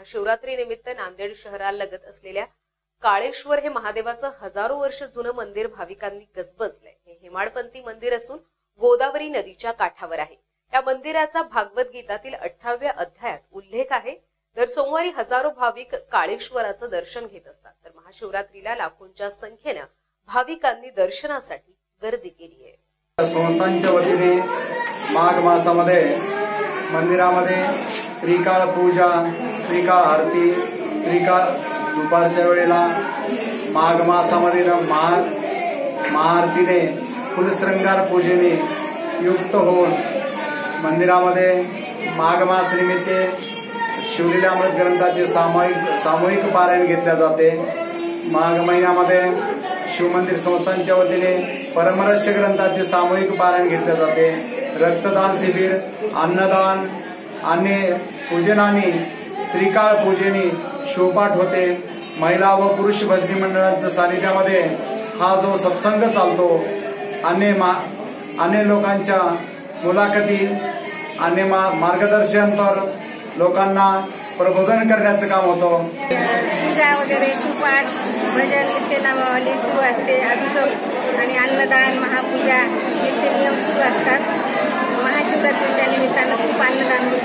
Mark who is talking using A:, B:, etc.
A: महाशिवरात्रीनिमित्त निमित्त नांदेड लगत असलेल्या काळेश्वर हे महादेवाचं हजारो वर्ष जुनं मंदिर भाविकांनी गजबजलंय. हे हेमाडपंथी मंदिर असून गोदावरी नदीच्या काठावर आहे. या मंदिराचा भागवत गीतातील अठराव्या अध्यायात उल्लेख आहे. दर सोमवारी हजारो भाविक काळेश्वराचं दर्शन घेत असतात. तर महाशिवरात्रीला लाखोंच्या संख्येनं भाविकांनी दर्शनासाठी गर्दी केली आहे
B: संस्थांच्या वतीने माघ मासामध्ये मंदिरामध्ये त्रिकाळ पूजा त्रिकाळ आरती त्रिकाळ दुपारच्या वेळेला माघ मासामध्ये महा महाआरतीने फुलशृंगार पूजेने युक्त होऊन मंदिरामध्ये माघ मास निमित्ते शिवलीलामृत ग्रंथाचे सामूहिक सामूहिक पारायण घेतले जाते. माघ महिन्यामध्ये शिवमंदिर संस्थांच्या वतीने परमरस्य ग्रंथाचे सामूहिक पारायण घेतले जाते. रक्तदान शिबिर अन्नदान आणि पूजनाने त्रिकाळ पूजेने शिवपाठ होते. महिला व पुरुष भजनी मंडळांच्या सानिध्यामध्ये हा जो सत्संग चालतो अन्य मा अन्य लोकांच्या मुलाखती आणि मा मार्गदर्शन तर लोकांना प्रबोधन करण्याचं काम होतं.
C: पूजा वगैरे सुपाठ भजन नित्यनामावली सुरू असते अभिषेक आणि अन्नदान महापूजा नित्य नियम सुरू असतात. महाशिवरात्रीच्या निमित्तानं खूप अन्नदान होत